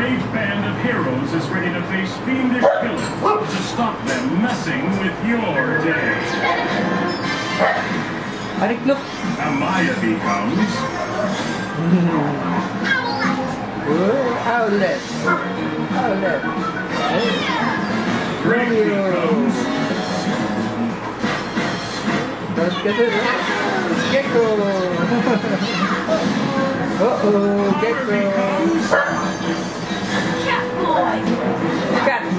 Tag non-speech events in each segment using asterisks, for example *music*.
brave band of heroes is ready to face fiendish villains to stop them messing with your day. Arik, look. Amaya becomes... Owlette. Owlette. Owlette. Greg becomes... Don't get it. Gekko. *laughs* Uh-oh, Gekko.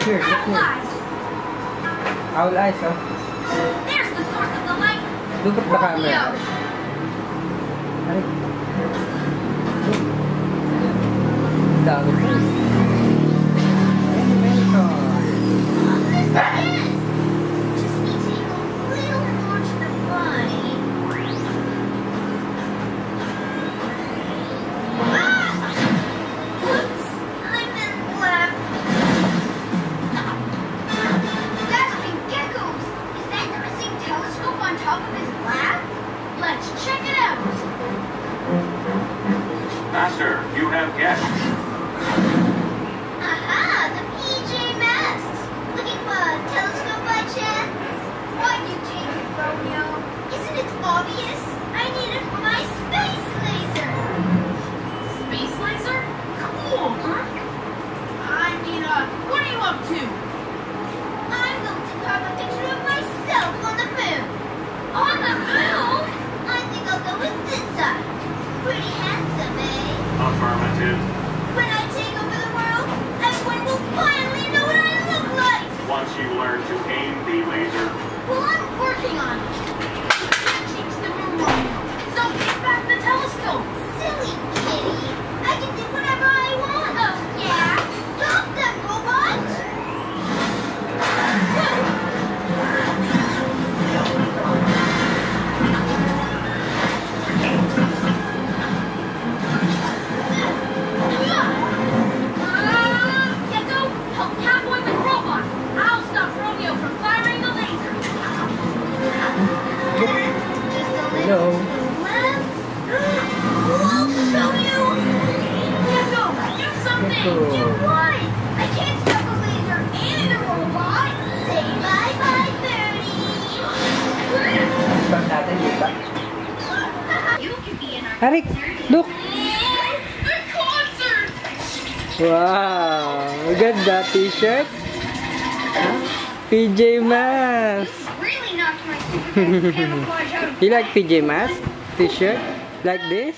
Look here, look here. Owl eyes, huh? There's the source of the light. Look at the camera. Master, you have guests. unfermented Arik, look. Wow, ganda t-shirt. PJ Masks. *laughs* you like PJ Masks t-shirt like this?